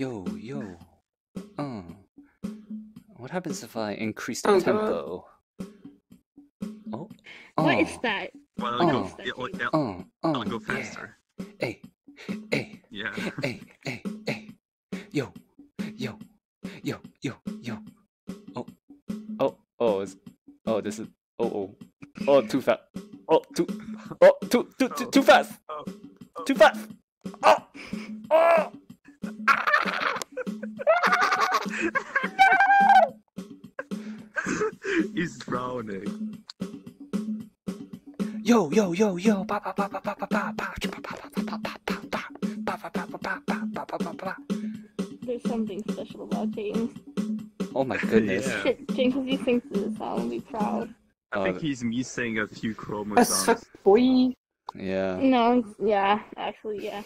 Yo, yo. Oh. What happens if I increase the Oh, God. tempo? Oh. What oh. is that? Well, it'll Oh. go, it'll, it'll, Oh, oh, it'll go yeah. faster. Hey, hey, Yeah. hey, hey, hey. Yo, yo, yo, yo, yo. Oh, oh, oh, it's, oh, this is, oh, oh, oh, too fast. Oh, too, oh, too, too, too, too fast. Oh, oh. Too fast. Oh, oh. He's drowning. Yo, yo, yo, yo. Ba, ba, ba, ba, ba, ba, ba, ba, ba, ba, ba, ba, ba, ba, ba. Ba, ba, ba, ba, ba, ba, ba, ba, ba, ba. There's something special about James. Oh my goodness. Yeah. Shit, James, if you sing to this, I'll be proud. I Oh, think he's missing a few chromosomes. fuck, boy. yeah. No, yeah, actually, yeah.